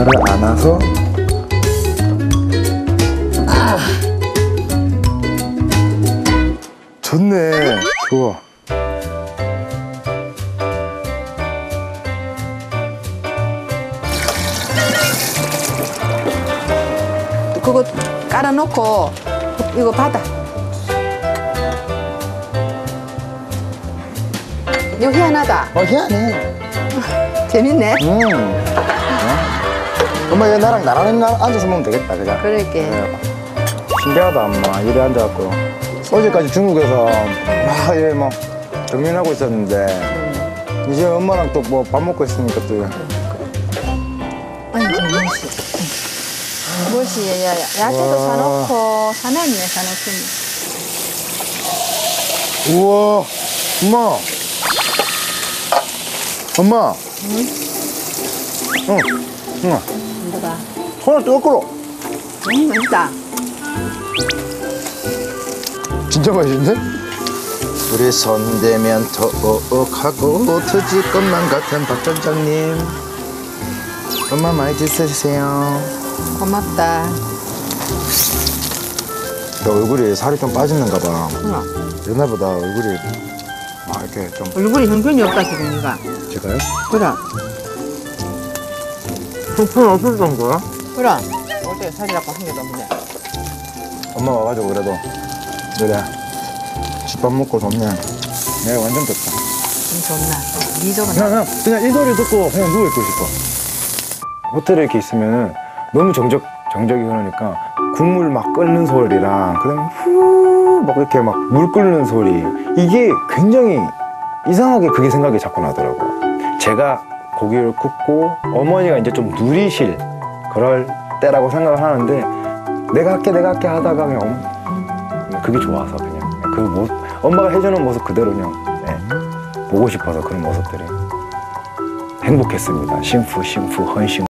이거를 안아서 아. 좋네 좋아 그거 깔아놓고 이거 받아. 이거 희한하다. 어 희한해 재밌네. 음 어? 엄마 얘 나랑 나란히 나- 앉아서 먹으면 되겠다 그죠? 그러게. 네. 신기하다 엄마 이래 앉아갖고 어제까지 중국에서 막 이래 막 경연하고 있었는데 이제 엄마랑 또 뭐 밥 먹고 있으니까 또 아니, 저 무엇이. 무엇이, 야, 야, 야채도 와. 사놓고, 사놨네, 사놓긴. 우와 엄마 엄마 응 응. 이 거봐. 손을 또 끌어 음, 맛있다. 진짜 맛있는데? 우리 손대면 더욱하고 터질 것만 같은 박 전장님 엄마 많이 드세요 고맙다. 너 얼굴이 살이 좀 빠지는가 봐 응. 옛날보다 얼굴이 막 이렇게 좀 얼굴이 형편이 없다, 지금, 니가. 제가요? 그래. 형편 없었던 거야? 그래. 어제 살이라고 한 개도 없네. 엄마 와가지고 그래도 그래 집밥 먹고 좋네 내가 완전 좋다 좀 좋나. 미적은 그냥, 그냥, 그냥 이 소리 듣고 그냥 누워 있고 싶어. 호텔에 이렇게 있으면은 너무 정적, 정적이 흐르니까 국물 막 끓는 소리랑 그 다음에 후, 막 이렇게 막 물 끓는 소리. 이게 굉장히 이상하게 그게 생각이 자꾸 나더라고. 제가 고기를 굽고 어머니가 이제 좀 누리실 그럴 때라고 생각을 하는데 내가 할게, 내가 할게 하다가 그냥 엄- 그게 좋아서 그냥 그 모, 엄마가 해주는 모습 그대로 그냥 네. 보고 싶어서 그런 모습들이 행복했습니다. 심프, 심프, 헌신.